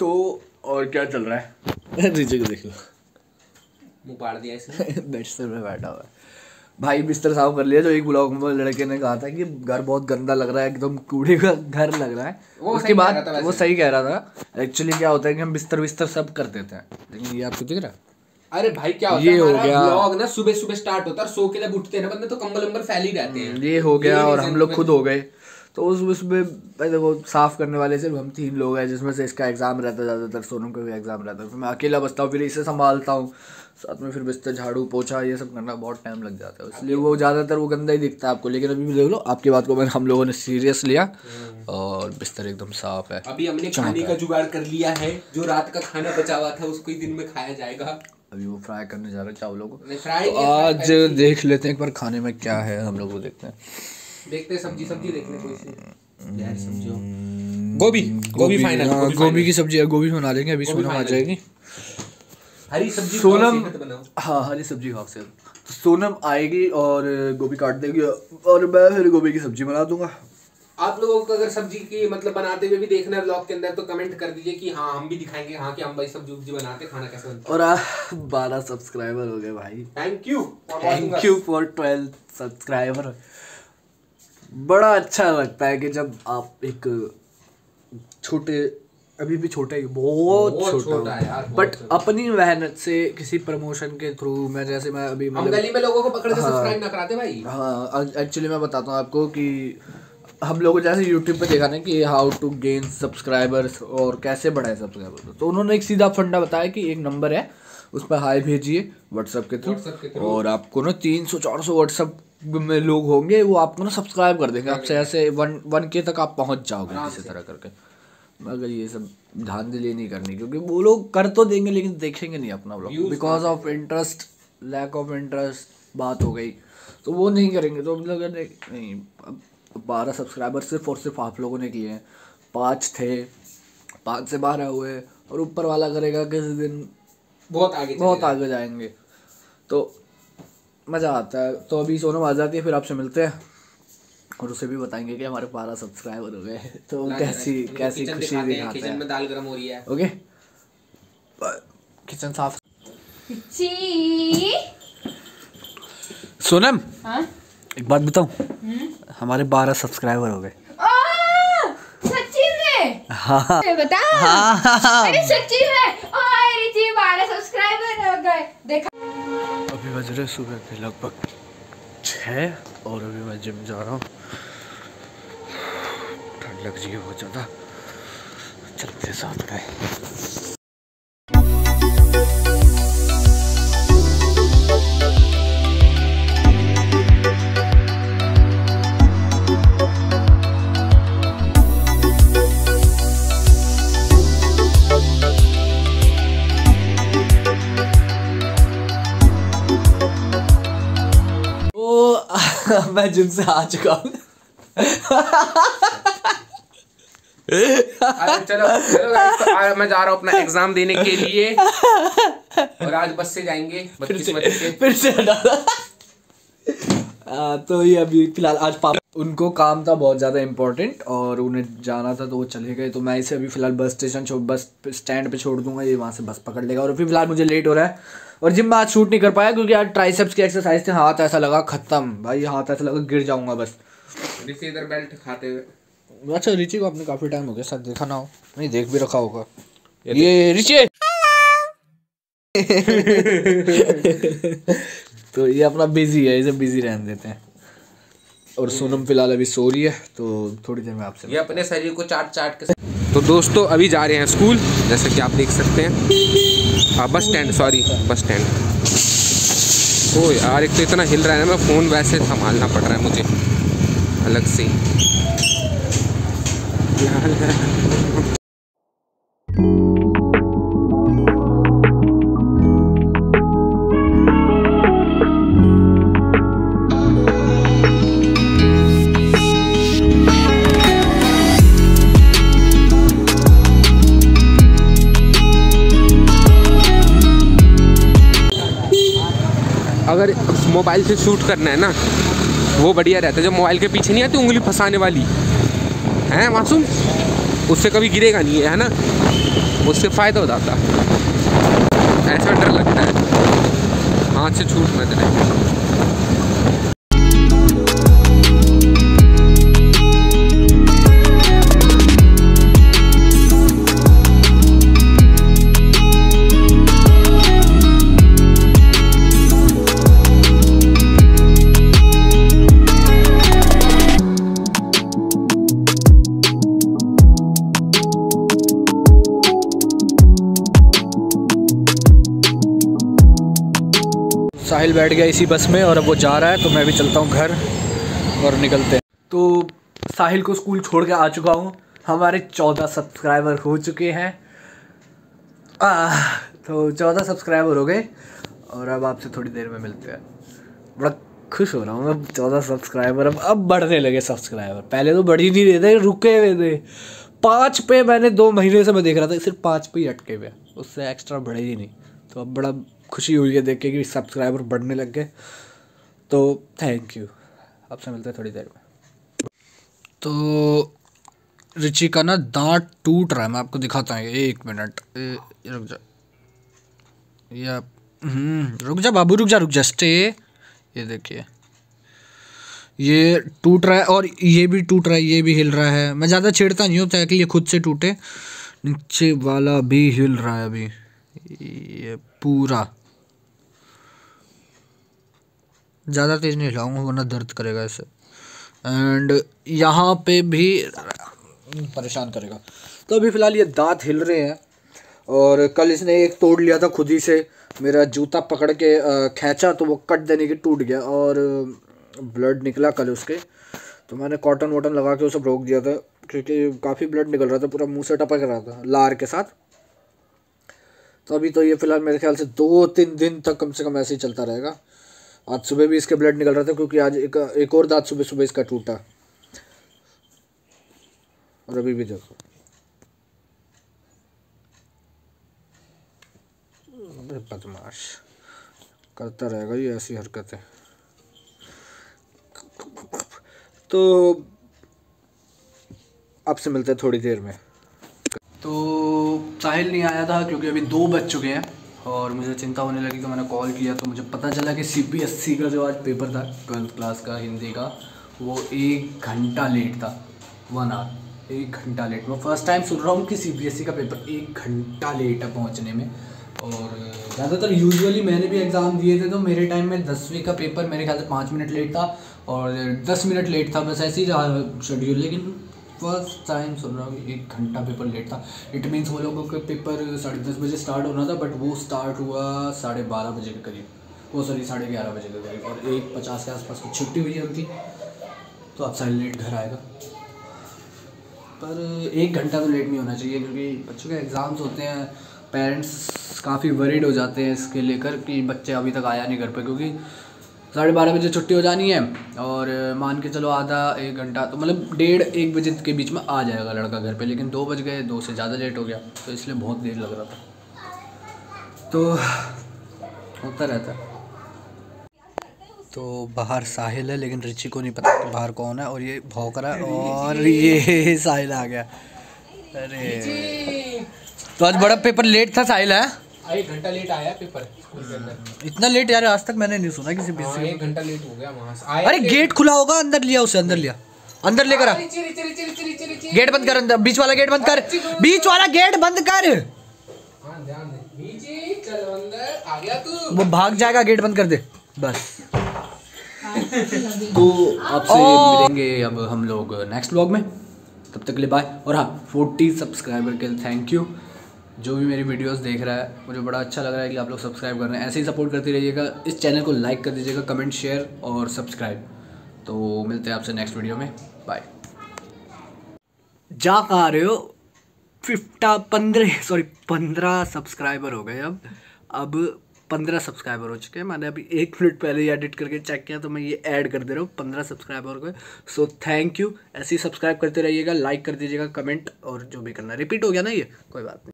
तो और क्या चल रहा है? नीचे को देख लो। मुँह पाड़ दिया इसने। बिस्तर में बैठा हुआ। है भाई बिस्तर साफ़ कर लिया जो एक ब्लॉग में लड़के ने कहा था कि घर बहुत गंदा लग रहा है एकदम कूड़े का घर लग रहा है। वो उसके बाद। वो सही कह रहा था। एक्चुअली क्या होता है कि हम बिस्तर बिस्तर सब कर देते हैं लेकिन ये आपको दिख रहा है? अरे भाई क्या होता ये है हो गया। ब्लॉग ना सुबह सुबह स्टार्ट होता है और सो के जब उठते हैं ना बंदे तो कंबल अंबल फैल ही रहते हैं। ये हो गया और हम लोग खुद हो गए। तो उस उसमें भाई देखो साफ़ करने वाले सिर्फ़ हम तीन लोग हैं जिसमें से इसका एग्ज़ाम रहता है ज़्यादातर सोनम का भी एग्ज़ाम रहता है। फिर मैं अकेला बचता हूँ फिर इसे संभालता हूँ। साथ में फिर बिस्तर झाड़ू पोछा ये सब करना बहुत टाइम लग जाता है। इसलिए वो ज़्यादातर वो गंदा ही दिखता है आपको लेकिन अभी भी देख लो आपकी बात को मैंने हम लोगों ने सीरियस लिया और बिस्तर एकदम साफ़ है। अभी हमने खाने का जुगाड़ कर लिया है जो रात का खाना बचा हुआ था उसको ही दिन में खाया जाएगा। अभी वो फ्राई करने जा रहे हैं चावलों को। तो आज देख लेते हैं एक बार खाने में क्या है हम लोग वो देखते हैं। देखते हैं सब्ज़ी सब्ज़ी देखने कोई सी यार सब्ज़ी गोभी गोभी फाइनल हाँ, गोभी की सब्ज़ी गोभी बना लेंगे अभी सोनम आ जाएगी। हरी सब्ज़ी सोनम खाओ, सेहत बनाओ। हाँ हरी सब्ज़ी खाओ से तो सोनम आएगी और गोभी काट देगी और मैं फिर गोभी की सब्ज़ी बना दूँगा। आप लोगों को अगर सब्ज़ी की मतलब बनाते हुए भी देखना है ब्लॉग के अंदर तो कमेंट कर दीजिए कि हाँ हम भी दिखाएँगे हाँ कि हम भाई सब्ज़ी उब्जी बनाते खाना कैसे बनता और आ, बारह सब्सक्राइबर हो गए भाई। Thank you thank you for twelve subscriber बड़ा अच्छा लगता है कि जब आप एक छोटे अभी भी छोटा ही बहुत बहुत छोटा है बट अपनी मेहनत से किसी प्रमोशन के थ्रू मैं जैसे मैं अभी हम मतलब गली में लोगों को पकड़ के सब्सक्राइब ना कराते भाई। हाँ एक्चुअली मैं बताता हूँ आपको कि हम लोगों जैसे यूट्यूब पे देखा ना कि हाउ टू गेन सब्सक्राइबर्स और कैसे बढ़ाए सब्सक्राइबर तो उन्होंने एक सीधा फंडा बताया कि एक नंबर है उस पर हाई भेजिए व्हाट्सएप के थ्रू और आपको ना तीन सौ चार सौ व्हाट्सएप में लोग होंगे वो आपको ना सब्सक्राइब कर देंगे। आपसे ऐसे वन वन के तक आप पहुँच जाओगे किसी तरह करके। मगर ये सब ध्यान दिली नहीं करनी क्योंकि वो लोग कर तो देंगे लेकिन देखेंगे नहीं अपना blog because of interest lack of interest बात हो गई। तो वो नहीं करेंगे तो मतलब नहीं अब बारह सब्सक्राइबर सिर्फ़ और सिर्फ़ आप लोगों ने किए हैं। पाँच थे पाँच से बारह हुए और ऊपर वाला करेगा किसी दिन बहुत आगे बहुत आगे जाएँगे। तो मज़ा आता है। तो अभी सोनम आ जाती है फिर आपसे मिलते हैं। और उसे भी बताएँगे कि हमारे बारह सब्सक्राइबर हो गए। तो कैसी कैसी खुशी दिखाते हैं किचन में दाल गर्म हो रही है। ओके? किचन साफ़ सोनम हाँ? एक बात बताऊँ? हमारे बारह सब्सक्राइबर हो गए। आ, सच्ची में हाँ। अरे अरे सच्ची में ओए रिची बारह सब्सक्राइबर हो गए। देखा अभी बज रहे सुबह के लगभग छः और अभी मैं जिम जा रहा हूँ। ठंड लग रही है बहुत ज़्यादा। चलते साथ में। मैं जिम से आ चुका हूँ चलो चलो तो आज मैं जा रहा हूँ अपना एग्ज़ाम देने के लिए और आज बस से जाएँगे फिर से फिर से आ, तो ये अभी फ़िलहाल आज पापा उनको काम था बहुत ज़्यादा इम्पोर्टेंट और उन्हें जाना था तो वो चले गए। तो मैं इसे अभी फ़िलहाल बस स्टेशन छोड़ बस स्टैंड पे छोड़ दूँगा ये वहाँ से बस पकड़ लेगा। और अभी फ़िलहाल मुझे लेट हो रहा है और जिम में आज शूट नहीं कर पाया क्योंकि आज ट्राइसेप्स की एक्सरसाइज थे। हाथ ऐसा लगा खत्म। भाई हाथ ऐसा लगा गिर जाऊँगा बस। ऋषि इधर बेल्ट खाते हुए। अच्छा रिची को आपने काफ़ी टाइम हो गया शायद देखा ना हो। नहीं देख भी रखा होगा। ये रिची तो ये अपना बिज़ी है इसे बिज़ी रहने देते हैं। और सोनम फ़िलहाल अभी सो रही है तो थोड़ी देर में आपसे ये अपने शरीर को चाट चाट के तो दोस्तों अभी जा रहे हैं स्कूल जैसे कि आप देख सकते हैं। हाँ bus stand sorry bus stand ओ यार एक तो इतना हिल रहा है ना मैं फ़ोन वैसे संभालना पड़ रहा है मुझे। अलग से मोबाइल से शूट करना है ना? वो बढ़िया रहता है। जब मोबाइल के पीछे नहीं आती, उंगली फंसाने वाली। है, मासूम? उससे कभी गिरेगा नहीं है ना? उससे फ़ायदा हो जाता। ऐसा डर लगता है। हाथ से छूट ना जाए साहिल बैठ गया इसी बस में और अब वो जा रहा है तो मैं भी चलता हूँ घर और निकलते हैं। तो साहिल को स्कूल छोड़ के आ चुका हूँ। हमारे चौदह सब्सक्राइबर हो चुके हैं। आह, तो चौदह सब्सक्राइबर हो गए और अब आपसे थोड़ी देर में मिलते हैं। बड़ा खुश हो रहा हूँ अब चौदह सब्सक्राइबर अब अब बढ़ने लगे सब्सक्राइबर। पहले तो बढ़ ही नहीं रहे थे रुके हुए थे। पाँच पे मैंने दो महीने से मैं देख रहा था सिर्फ़ पाँच पे ही अटके हुए उससे एक्स्ट्रा बढ़े ही नहीं। तो अब बड़ा खुशी हुई है देख के कि सब्सक्राइबर बढ़ने लग गए। तो थैंक यू आपसे मिलते हैं थोड़ी देर में। तो रिची का ना दांत टूट रहा है मैं आपको दिखाता हूँ। एक मिनट। रुक जा। या हम्म, रुक जा बाबू रुक जा रुक जा। स्टे ये देखिए। ये टूट रहा है और ये भी टूट रहा है ये भी हिल रहा है। मैं ज़्यादा छेड़ता नहीं हूँ ताकि ये खुद से टूटे। नीचे वाला भी हिल रहा है अभी। ये पूरा। ज़्यादा तेज़ नहीं हिलाऊँगा, वरना दर्द करेगा इसे। एंड यहाँ पे भी परेशान करेगा। तो अभी फ़िलहाल ये दांत हिल रहे हैं और कल इसने एक तोड़ लिया था खुद ही से। मेरा जूता पकड़ के खींचा तो वो कट देने की टूट गया और ब्लड निकला कल उसके। तो मैंने कॉटन वॉटन लगा के उसे रोक दिया था, क्योंकि काफ़ी ब्लड निकल रहा था, पूरा मुँह से टपक रहा था, लार के साथ। तो अभी तो ये फ़िलहाल मेरे ख्याल से दो तीन दिन तक कम से कम ऐसे ही चलता रहेगा। आज सुबह भी इसके ब्लड निकल रहा था क्योंकि आज एक एक और दांत सुबह सुबह इसका टूटा। और अभी भी देखो। बदमाश। करता रहेगा ये ऐसी हरकतें। तो आपसे मिलते हैं थोड़ी देर में। तो साहिल नहीं आया था क्योंकि अभी दो बज चुके हैं। और मुझे चिंता होने लगी तो मैंने कॉल किया तो मुझे पता चला कि सी बी एस ई का जो आज पेपर था ट्वेल्थ क्लास का, हिंदी का, वो एक घंटा लेट था वन आवर एक घंटा लेट मैं फ़र्स्ट टाइम सुन रहा हूँ कि सी बी एस ई का पेपर एक घंटा लेट है पहुँचने में। और ज़्यादातर यूजुअली मैंने भी एग्ज़ाम दिए थे तो मेरे टाइम में दसवीं का पेपर मेरे ख्याल से पाँच मिनट लेट था और दस मिनट लेट था, बस ऐसे ही रहा शेड्यूल लेकिन फ़र्स्ट टाइम सुन रहा हूँ, एक घंटा पेपर लेट था। इट मीन्स वो लोगों का पेपर साढ़े दस बजे स्टार्ट होना था बट वो स्टार्ट हुआ साढ़े बारह बजे के करीब। वो सॉरी साढ़े ग्यारह बजे के करीब, और एक पचास के आसपास की छुट्टी हुई है उनकी। तो अब लेट घर आएगा। पर एक घंटा तो लेट नहीं होना चाहिए, क्योंकि बच्चों के एग्ज़ाम्स होते हैं पेरेंट्स काफ़ी वरीड हो जाते हैं इसके लेकर कि बच्चे अभी तक आया नहीं घर पे, क्योंकि साढ़े बारह बजे छुट्टी हो जानी है और मान के चलो आधा एक घंटा तो मतलब डेढ़ एक बजे के बीच में आ जाएगा लड़का घर पे लेकिन दो बज गए दो से ज़्यादा लेट हो गया तो इसलिए बहुत देर लग रहा था। तो होता रहता। तो बाहर साहिल है लेकिन रिची को नहीं पता कि बाहर कौन है और ये भौंक रहा है और ये साहिल आ गया। अरे। तो आज बड़ा पेपर लेट था साहिल है? एक घंटा लेट आया पेपर स्कूल के अंदर। इतना लेट यार आज तक मैंने नहीं सुना किसी हाँ, एक घंटा लेट हो गया वहाँ से। अरे गेट खुला होगा अंदर लिया उसे अंदर लिया। अंदर लेकर आ। गेट बंद कर अंदर बीच वाला गेट बंद कर। बीच वाला गेट बंद कर। हाँ दे। रिची, चल अंदर आ गया तू। वो भाग जाएगा गेट बंद कर दे। बस। तो आपसे मिलेंगे अब हम लोग नेक्स्ट ब्लॉग में। तब तक के लिए बाय और हाँ फोर्टी सब्सक्राइबर के लिए थैंक यू जो भी मेरी वीडियोस देख रहा है, मुझे बड़ा अच्छा लग रहा है कि आप लोग सब्सक्राइब कर रहे हैं। ऐसे ही सपोर्ट करते रहिएगा। इस चैनल को लाइक कर दीजिएगा कमेंट शेयर और सब्सक्राइब तो मिलते हैं आपसे नेक्स्ट वीडियो में। बाय जा आ रहे हो? फिफ्टा पंद्रह सॉरी पंद्रह सब्सक्राइबर हो गए अब। अब पंद्रह सब्सक्राइबर हो चुके हैं। मैंने अभी एक मिनट पहले ही एडिट करके चेक किया तो मैं ये ऐड कर दे रहा हूँ। पंद्रह सब्सक्राइबर हो गए। सो थैंक यू ऐसे ही सब्सक्राइब करते रहिएगा लाइक कर दीजिएगा कमेंट और जो भी करना। रिपीट हो गया ना ये? कोई बात नहीं।